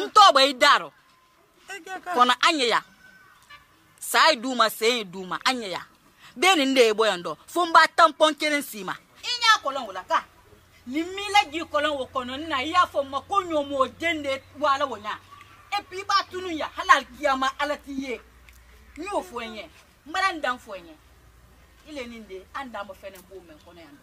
ntoba idaro kɔnɔ anya ya sai duma sai duma anya ya beni nde boya kelen fumba tampon keren sima inya kolon wala ka ni mila ji kɔlɔn o kono na i ya fo mo konyo mo dende wala wonya e pi ba tunu ya halal kiyama alati ye ni ofo enye mbara ndan fo enye ile ni nde anda mo fene bo men kono ya ndo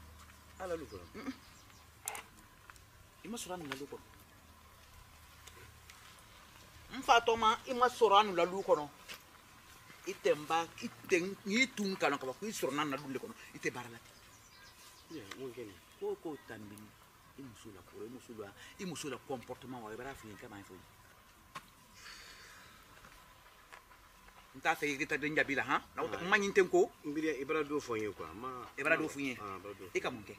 ala lu kɔrɔ i ma sɔrɔ a nana lu kɔnɔ n fatɔ ma i ma sɔrɔ a nana lu kɔnɔ i tɛ n ba i tɛ n y'i tun kalan kaban ko i sɔrɔ n'a nana lu de kɔnɔ i tɛ baara la ten. n ko kɛ nin ko ko tan i muso la kɔrɔ i muso la i muso la comportement wa i b'a f'i ye kama fɔ n n t'a fɛ yirita den jaabi la han n ma ɲin tɛ n ko. n biri i bara dɔ fɔ n ye quoi n ma. i bara fɔ n ye i ka mun kɛ.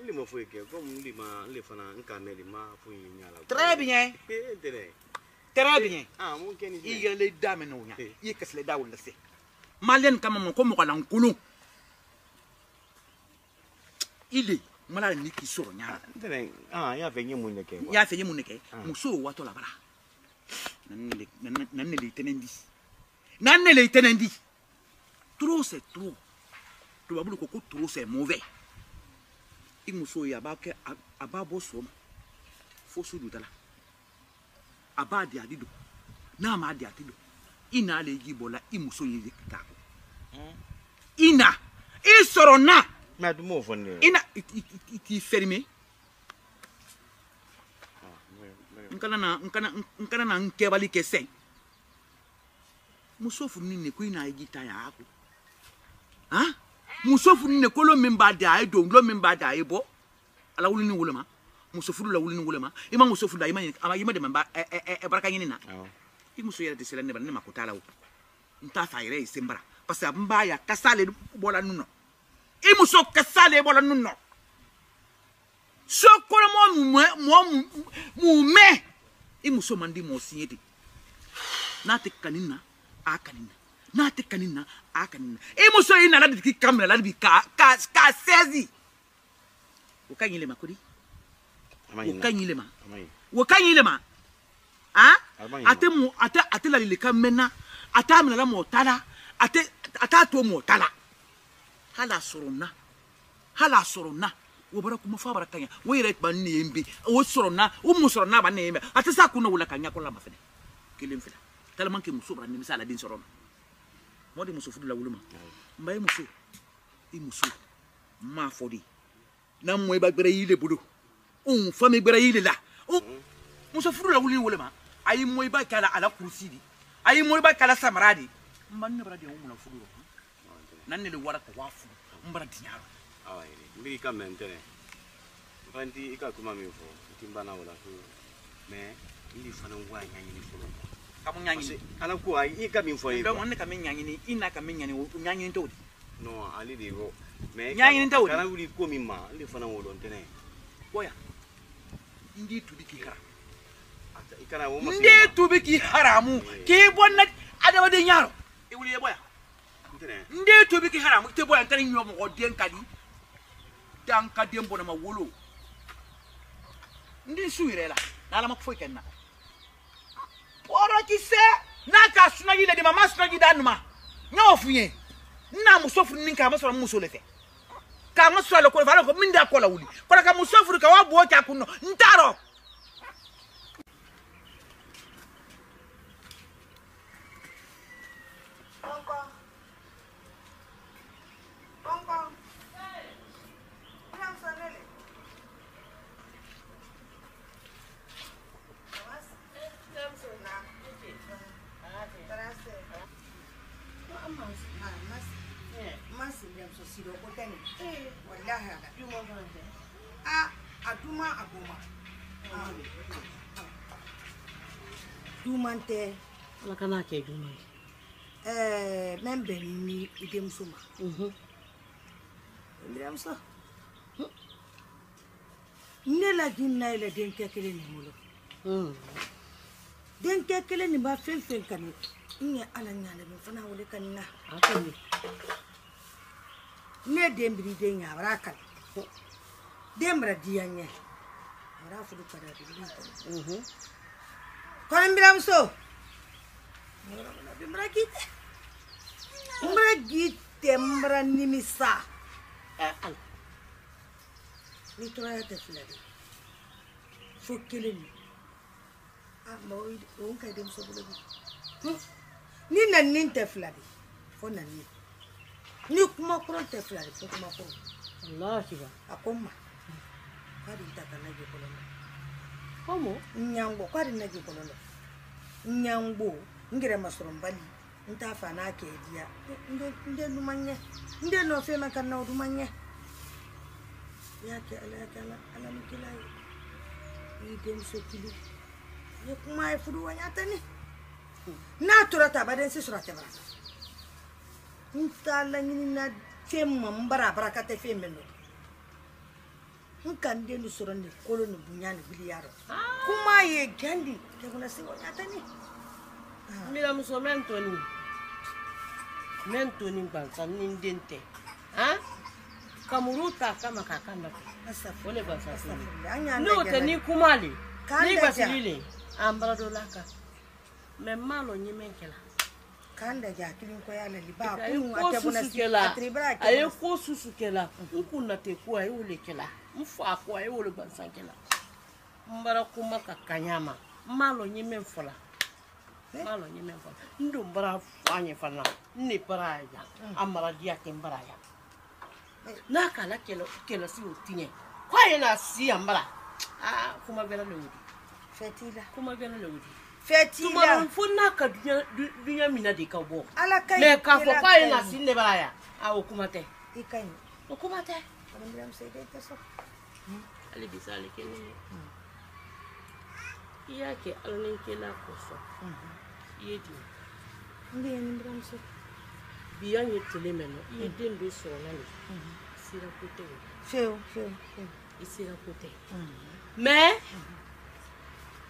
n lema foyi kɛ comme n lema n le fana n kan ne de ma foyi ye ɲa la. très bien. ee n tɛ dɛ. très bien. Eh, ah mun kɛ nin fɛn. i yɛlɛ da mɛnɛ o ɲa i ye kasɛlɛ da o lase. maliyɛn kama ma ko mɔgɔlankolon. i le mala ni k'i sɔrɔ ɲa la. n tɛ dɛ ah n y'a fɛ n ye mun de kɛ. n y'a fɛ n ye mun de kɛ. muso y'o waatɔ la bara. nan ne le itɛnɛ di. nan ne le itɛnɛ di. trop c'est trop. tubabu ko ko trop c'est mauvais. i muso ye a b'a kɛ a b'a bɔ ma fo su duguta la a b'a di a di don n'a m'a di a ti don i n'ale ji bɔ la i muso ye ta kɔ i ah, na i sɔrɔ na. mɛ a dun m'o fɔ ne ye. i na i t'i fɛrime. n kana na n kana n kana na n kɛbali kɛ sɛn muso furu ni ne ko i n'a ye ji ta yan a ko han. muso furu ne kolo min e, e, e, b'a da a ye don min b'a da a ye bɔ ala wuli ni woloma muso furu la wuli ni woloma i ma muso furu la i ma i ma dɛmɛ ba baraka ɲini na i muso yɛrɛ tɛ sira ne ba ne ma ko t'a la o n t'a fɛ a yɛrɛ ye sen bara parce que n b'a ya kasa le bɔla nu nɔ i muso kasa le bɔla nu nɔ so kɔrɔmɔ mɔ mɔ mɛ i muso man di mɔɔ siɲɛ de n'a tɛ kani na a kani na n'a tɛ kani na eh, a kani na i muso i nana de k'i kan minɛ la de bi ka ka ka sɛzi o ka ɲi le ma kodi o ka ɲi le ma o ka ɲi le ma han a tɛ mɔ a tɛ a tɛ ladilikan mɛn na a t'a minɛ la mɔɔ ta la a tɛ a t'a to mɔɔ ta la hali a sɔrɔ n na hali a sɔrɔ n na o bara kuma fɔ a bara ka ɲa o yɛrɛ ba ne ye n be o sɔrɔ n na o mun sɔrɔ n na ba ne ye n bɛ a tɛ se a kun na o la ka ɲɛkɔrɔ la ma fɛnɛ kelen fila tellement que muso bara nimisa ala den sɔrɔ ma mɔɔ muso fudu la woloma n ba i muso i muso m'a fɔ de n'a mɔ i ba gbɛrɛ y'i le bolo n fa gbɛrɛ y'i le la muso fudu la wuli woloma a y'i mɔ i ba k'a la a la kurusi de a y'i mɔ i ba k'a la samara de n ba ne bara de y'o mun na fudu la n'an ne le wara ka waa fudu n bara diɲɛ la. awa yɛrɛ n b'i ka mɛ n tɛnɛ n fa ti i ka kuma min fɔ n ti n banna o la fiyewu mɛ n b'i fana wa ɲɛɲini fɔlɔ kamunyanyini ala ah, i ka tubi k'i hara i kana o ma se n tubi k'i haramu k'i bɔ na adamaden ɲa rɔ i wuli n k'i haramu i tɛ bɔ yan n den ka di dan ka den bɔnɛma wolo n den su la n'ala ma kɔrɔkisɛ n'a ka sunɔgi lɛ de ma ma sunɔgi da numa n y'o f'i ye n na muso furu ni k'a ma sɔrɔ n muso le fɛ k'a ma sɔrɔ ale ko le fɛ ale ko min da kɔ la wuli kɔrɔ ka muso furu ka wa bo k'a kun nɔ n t'a dɔn. Hong Kong. duman tɛ ala kana kɛ duman eh, ye ɛɛ n bɛ n mhm. bɛn ni i denmuso ma n denmuso ne laji na yɛlɛ denkɛ kelen nin bolo denkɛ kelen nin b'a fɛn fɛn kanu n ye ala ɲalɛmi fana wele ka na ne den biri den ɲa a bara kanu den bara diya ɲɛ kono so mbira gitte mbira gitte mbira nimisa e ala ni toya ah, ¿Mm? te fila de fo kelen ni a mɔgɔ o ka denmuso bolo bi ni nanni tɛ fila de fo nanni ni kuma kɔrɔ tɛ fila de fo kuma ma kadi ntaka naje kolondo Nyambo, nyango kadi naje kolondo Nyambo, ngire masoro mbali nta fa na ke dia nde nde numanye nde no fe maka na Ya ke ala ke ala ala mikila yi dem so kili ye kuma e fudu wanya tani na tura ta baden si sura tebra nta la nyini na tema mbara baraka te fe melo n kani den ni sɔrɔ nin kolo ni bonya ni wiliya rɔ ah. kuma ye gɛndi kɛkuna se wa ɲatani ah. miramuso mɛ n toni mɛ n toni gbansa ni n den tɛ han kamuru ta kama k'a ka nɔfɛ o le gbansa toni n'o tɛ ni kuma le ni basili le an baradola kan mɛ n m'a lɔ ɲɛmɛ kɛla a ye ko susu kɛla n kun na tɛ ko a y'o le kɛla n fa kɔ a ye wolo gansan kɛ la n bara kuma ka kaɲa ma n m'a lɔ n ye min eh? fɔ la n m'a lɔ n ye min fɔ la n don bara fa ɲɛ fana n ne bara a yan hmm. a mara diya tɛ n bara a yan eh. n'a k'a la kɛlɛ kɛlɛsi o ti ɲɛ ko a ye na si yan bara aa ah, kuma wɛrɛ le o di fɛti la kuma wɛrɛ le o di fɛti la tuma fo n'a ka duɲa duɲa min na de ka bɔ ala ka ɲi mɛ k'a fɔ k'a ye na si ne bara yan a ah, o kuma tɛ i ka ɲi o kuma tɛ. hali bisa ale kɛ ne ye i y'a kɛ ala ni kɛla kosɔn i ye di n bɛ ni buramuso bi y'an ye tile mɛn nɔ i ye den bɛ sɔrɔ la de i sera ko tɛ o fiyewu fiyewu i sera ko tɛ mɛ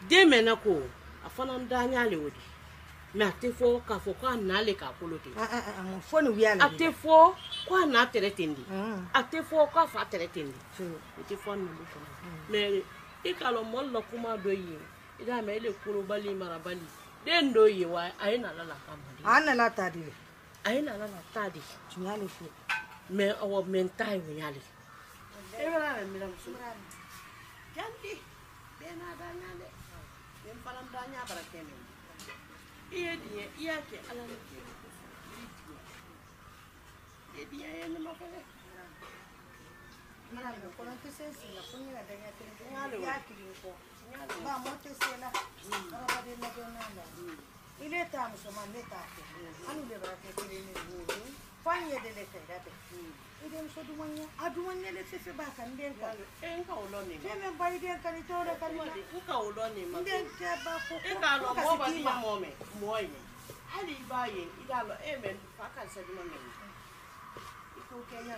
den mɛnna ko a fana n danyale o de mɛ a tɛ fɔ k'a fɔ k'a na le k'a kolo ten ah, ah, ah, fo nin wuya a tɛ fɔ k'a na tɛrɛ ten de a tɛ fɔ k'a fa tɛrɛ ten de o tɛ fɔ ninnu kɔnɔ mɛ i k'a lɔ mɔli la kuma dɔ ye i k'a mɛn e de kolobali marabali den dɔ ye wa a ye nala la kama de a nala ta de a ye nala la ta de tun y'ale fɔ mɛ awɔ mɛ n ta ye o y'ale e bɛ n'a yɛrɛ e minɛ muso janti bɛɛ n'a da ɲa dɛ nin fana da ɲa bara kɛ i ye nin ye i y'a kɛ ala ni kira i ye diɲɛ ye ne ma fɛ dɛ madame kɔnɔ tɛ se sigi la ko ne ka dɛgɛ tɛ n y'a kiri kɔ ba mɔ tɛ se la hmm. adamadenya la dɔnna la i ne t'a musoman ne t'a kɛ hali u bɛ baara kɛ kelen ne fanye de lese date idem e so dumanya adumanya lese se ba kan den ka e nka o loni ma me ba ide kan to re kan ma nka o loni ma den te ba ko ko e ka lo mo ba ni mo me mo ye ali ba ye ida lo e me fa kan se dum me iko e kenya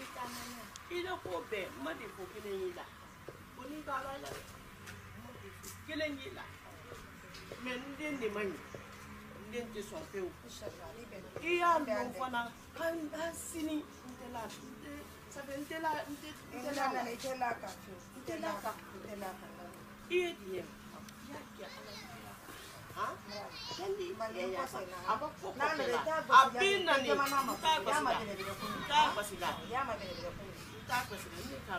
ita na e na ida ko be ma de ko kene yi la oni ba la la kele yi la men den ni ma yi bien tɛ fana la la de la là, la la la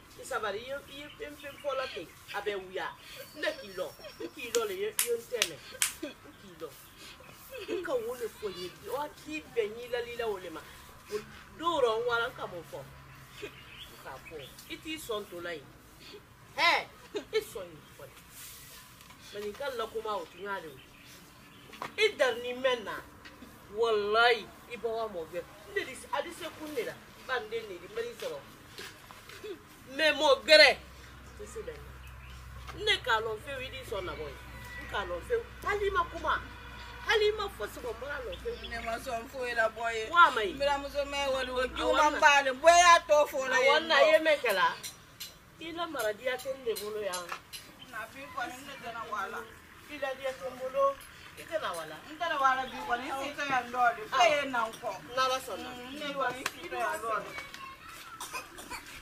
sabari i ye fɛn fɛn fɔla ten a bɛ wuya ne k'i lɔ n k'i lɔ le i ye n tɛmɛ n k'i lɔ n ka wo le fɔ n ye waati bɛɛ n ɲilalila o le ma dɔw rɔ n wara n ka m'o fɔ n k'a fɔ i t'i sɔn to la yen hɛ i sɔn yen fɔ de mɛ ka lakoma o tun y'a de ye i dari ni mɛn na walayi i b'a wa mɔ bɛɛ n di se kun de la ba n de di n bɛ n'i mmemme ogere ne ka lọ mfewu ili sọ na boy nka lọ mfewu ma kuma ma halima fosi ko mura lọ mfewu ne ma sọ mfewu la boy wa mai mira muso me wali wo juma mbale y'a to fo la ye wonna ye me kala ila maradiya ten de bolo ya na bi ko ne de na wala ila dia ten bolo ite na wala nte na wala bi kɔni ne ite ya ndodi fe ye na nko na la sọ na ne wa ite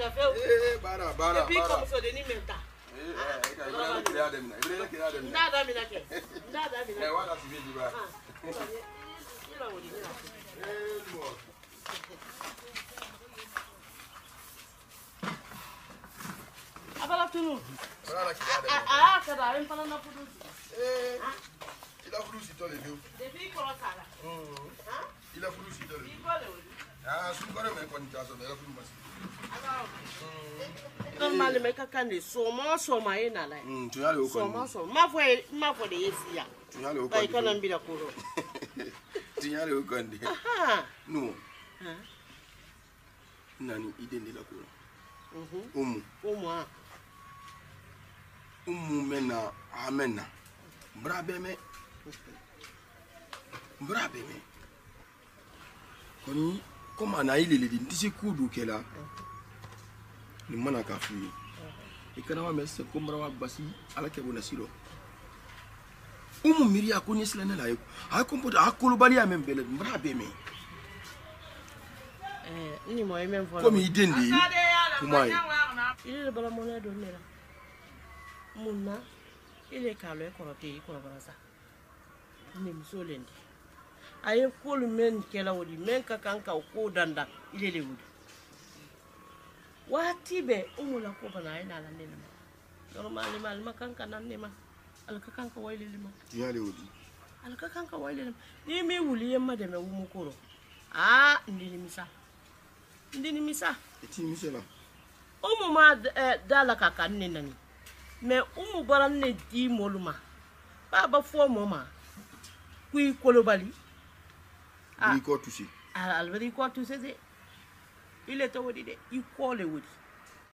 na fɛ o epi eh, eh, kɔmuso de ni mɛ ta. n t'a da mina kɛ n t'a da mina kɛ. abala tunu a y'a kɛ da a ye n fana nafolo il a voulu citer les deux. Depuis qu'on ça là. Il a voulu citer les deux. Il vole. Ah, sous-carré, mais quand il t'a sonné, il a voulu m'assister normally me kaka ne sɔmɔ sɔmɔ ye nala mm, ye m'a fɔ m'a fɔ de ye si yan ayi kana n bila ko dɔ. tiɲɛ de y'o kan de. numu n nani i den de la ko mhm. la. umu umu a. na a mɛ na n tɛ se ko dun kɛ la. nin mana k'a f'u ye i kana wa mɛn sisan ko marawa basi ala kɛ bɔ nasi dɔ umu miiriya ko ɲɛsila ne la ye a ye kɔnpɔte a kolobaliya mɛn bɛɛ la mara bɛ mɛn komi i den de ye kuma ye ile le balamɔnɔya don ne la mun na ile k'a lɔ i kɔrɔ tɛ i kɔrɔbara sa nemuso len di a ye kolu mɛn kɛla o di mɛn ka kan ka o koo dandan ile le wuli waati bɛɛ la ko bana a ye n'ala ne lima ma alima alima kan ka nan ne ma ali ka kan ka wayile lima yali o di ali ka kan ka wayile lima ni min wuli ye ma dɛmɛ wumu ko rɔ aa n di nimisa n di nimisa i ti nimisa la umu ma eh, da la ka kan ne nani mɛ umu bɔra ne di mɔlu ma b'a ba fɔ mɔ ma k'i kolobali. birikɔ tusi. alibirikɔ tuse. de. ile to wodi de equal e wodi